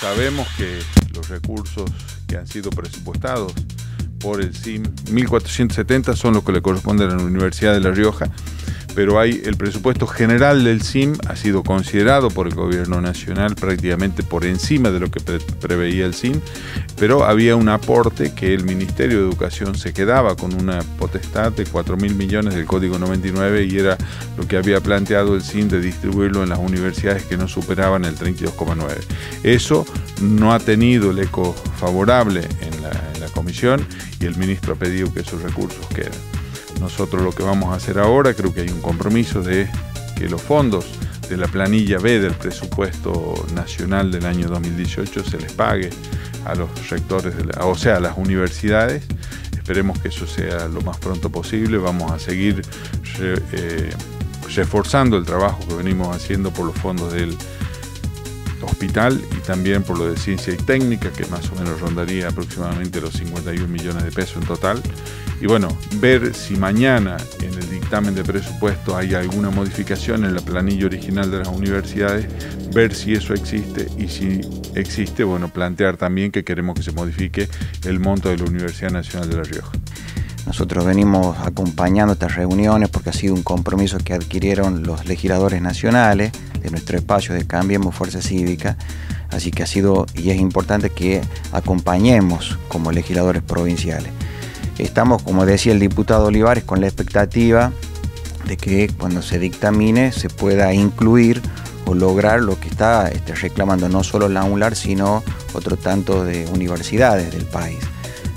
sabemos que los recursos que han sido presupuestados por el CIM 1470 son los que le corresponden a la Universidad de La Rioja pero hay el presupuesto general del CIM ha sido considerado por el gobierno nacional prácticamente por encima de lo que preveía el CIM, pero había un aporte que el Ministerio de Educación se quedaba con una potestad de 4 mil millones del Código 99 y era lo que había planteado el CIM de distribuirlo en las universidades que no superaban el 32,9. Eso no ha tenido el eco favorable en la, en la comisión y el ministro ha pedido que esos recursos queden. Nosotros lo que vamos a hacer ahora, creo que hay un compromiso de que los fondos de la planilla B del presupuesto nacional del año 2018 se les pague a los rectores, o sea, a las universidades. Esperemos que eso sea lo más pronto posible. Vamos a seguir eh, reforzando el trabajo que venimos haciendo por los fondos del hospital y también por lo de ciencia y técnica, que más o menos rondaría aproximadamente los 51 millones de pesos en total. Y bueno, ver si mañana en el dictamen de presupuesto hay alguna modificación en la planilla original de las universidades, ver si eso existe y si existe, bueno, plantear también que queremos que se modifique el monto de la Universidad Nacional de La Rioja. Nosotros venimos acompañando estas reuniones porque ha sido un compromiso que adquirieron los legisladores nacionales de nuestro espacio de Cambiemos Fuerza Cívica. Así que ha sido y es importante que acompañemos como legisladores provinciales. Estamos, como decía el diputado Olivares, con la expectativa de que cuando se dictamine se pueda incluir o lograr lo que está este, reclamando no solo la UNLAR, sino otro tanto de universidades del país.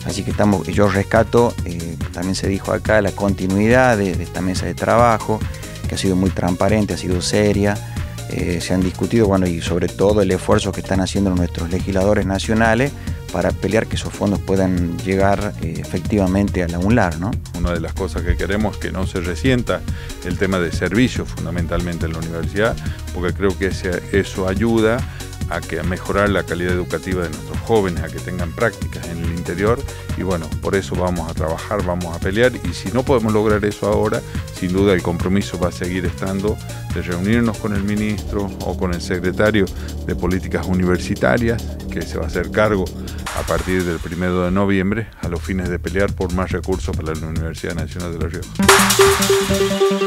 Así que estamos, yo rescato, eh, también se dijo acá, la continuidad de, esta mesa de trabajo, que ha sido muy transparente, ha sido seria, eh, se han discutido, bueno, y sobre todo el esfuerzo que están haciendo nuestros legisladores nacionales para pelear que esos fondos puedan llegar eh, efectivamente a la UNLAR, ¿no? Una de las cosas que queremos es que no se resienta el tema de servicios fundamentalmente en la universidad, porque creo que eso ayuda a, que, mejorar la calidad educativa de nuestros jóvenes, a que tengan prácticas en el interior y bueno, por eso vamos a trabajar, vamos a pelear y si no podemos lograr eso ahora, sin duda el compromiso va a seguir estando de reunirnos con el ministro o con el secretario de Políticas Universitarias, que se va a hacer cargo a partir del primero de noviembre a los fines de pelear por más recursos para la Universidad Nacional de La Rioja.